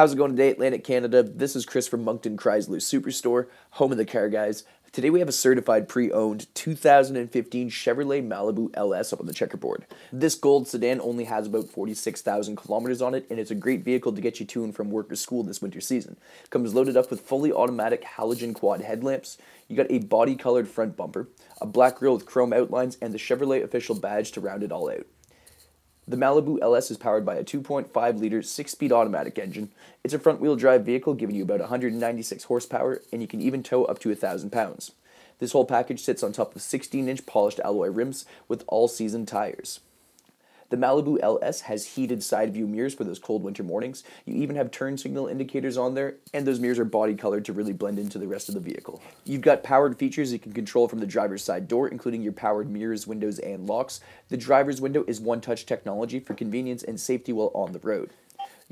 How's it going today, Atlantic Canada? This is Chris from Moncton Chrysler Superstore, home of the car guys. Today we have a certified pre-owned 2015 Chevrolet Malibu LS up on the checkerboard. This gold sedan only has about 46,000 kilometers on it, and it's a great vehicle to get you to and from work or school this winter season. Comes loaded up with fully automatic halogen quad headlamps. You got a body-colored front bumper, a black grille with chrome outlines, and the Chevrolet official badge to round it all out. The Malibu LS is powered by a 2.5 liter 6 speed automatic engine. It's a front wheel drive vehicle giving you about 196 horsepower, and you can even tow up to 1,000 pounds. This whole package sits on top of 16 inch polished alloy rims with all season tires. The Malibu LS has heated side view mirrors for those cold winter mornings. You even have turn signal indicators on there, and those mirrors are body colored to really blend into the rest of the vehicle. You've got powered features you can control from the driver's side door, including your powered mirrors, windows, and locks. The driver's window is one touch technology for convenience and safety while on the road.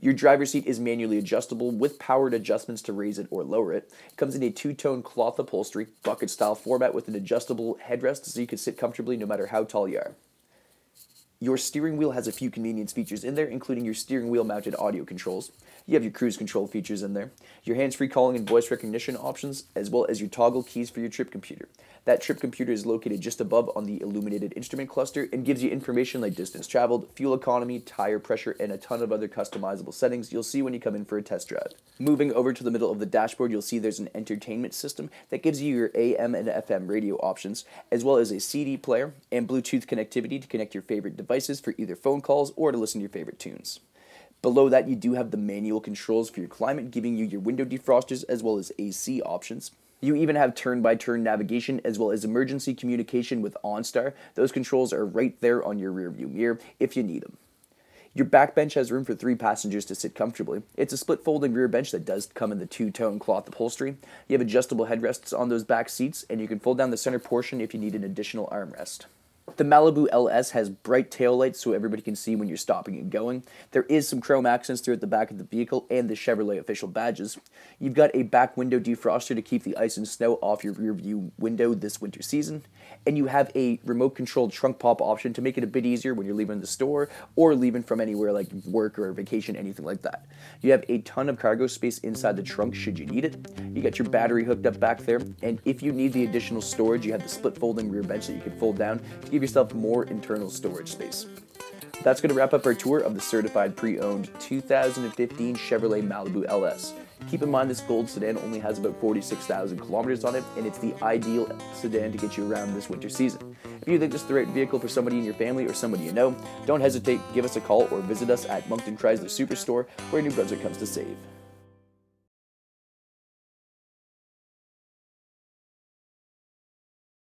Your driver's seat is manually adjustable with powered adjustments to raise it or lower it. It comes in a two-tone cloth upholstery, bucket style format with an adjustable headrest so you can sit comfortably no matter how tall you are. Your steering wheel has a few convenience features in there, including your steering wheel mounted audio controls. You have your cruise control features in there, your hands free calling and voice recognition options, as well as your toggle keys for your trip computer. That trip computer is located just above on the illuminated instrument cluster and gives you information like distance traveled, fuel economy, tire pressure, and a ton of other customizable settings you'll see when you come in for a test drive. Moving over to the middle of the dashboard, you'll see there's an entertainment system that gives you your AM and FM radio options, as well as a CD player and Bluetooth connectivity to connect your favorite devices for either phone calls or to listen to your favorite tunes. Below that, you do have the manual controls for your climate, giving you your window defrosters as well as AC options. You even have turn by turn navigation as well as emergency communication with OnStar. Those controls are right there on your rearview mirror if you need them. Your back bench has room for three passengers to sit comfortably. It's a split folding rear bench that does come in the two tone cloth upholstery. You have adjustable headrests on those back seats, and you can fold down the center portion if you need an additional armrest. The Malibu LS has bright taillights so everybody can see when you're stopping and going. There is some chrome accents throughout the back of the vehicle and the Chevrolet official badges. You've got a back window defroster to keep the ice and snow off your rear view window this winter season. And you have a remote controlled trunk pop option to make it a bit easier when you're leaving the store or leaving from anywhere like work or vacation, anything like that. You have a ton of cargo space inside the trunk should you need it. You got your battery hooked up back there. And if you need the additional storage, you have the split folding rear bench that you can fold down to give yourself more internal storage space. That's going to wrap up our tour of the certified pre-owned 2015 Chevrolet Malibu LS. Keep in mind this gold sedan only has about 46,000 kilometers on it, and it's the ideal sedan to get you around this winter season. If you think this is the right vehicle for somebody in your family or somebody you know, don't hesitate, give us a call or visit us at Moncton Chrysler Superstore, where New Brunswick comes to save.